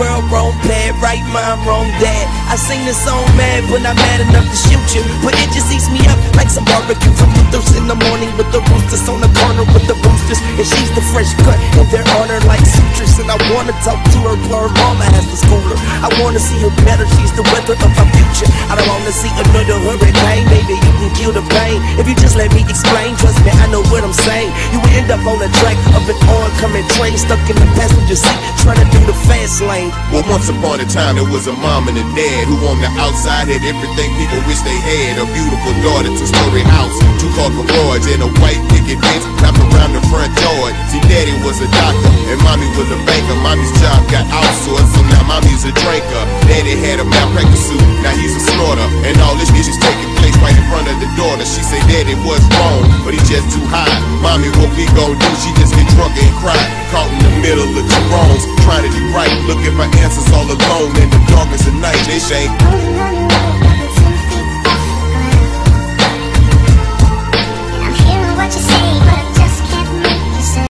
world, wrong bad. right mind, wrong dad. I sing this song mad, but not mad enough to shoot you. But it just eats me up like some barbecue from Luther's in the morning with the roosters on the corner with the roosters. And she's the fresh cut, and they're on her like sutures. And I wanna talk to her, but her mama has to school her. I wanna see her better, she's the weather of my future. I don't wanna see another hurricane, baby, you can kill the pain. If you just let me explain, You end up on the track of an oncoming train, stuck in the passenger seat, trying to do the fast lane. Well, once upon a time, there was a mom and a dad who on the outside had everything people wish they had. A beautiful daughter, two-story house, two car garage, and a white picket fence wrapped around the front yard. See, daddy was a doctor, and mommy was a banker. Mommy's job got outsourced, so now mommy's a drinker. Daddy had a malpractice suit, now he's a snorter. And all this shit is taking place right in front of the daughter. She say daddy was Mommy, what we gon' do? She just get drunk and cry. Caught in the middle of two wrongs, trying to do right. Look at my answers all alone in the darkness of night. This ain't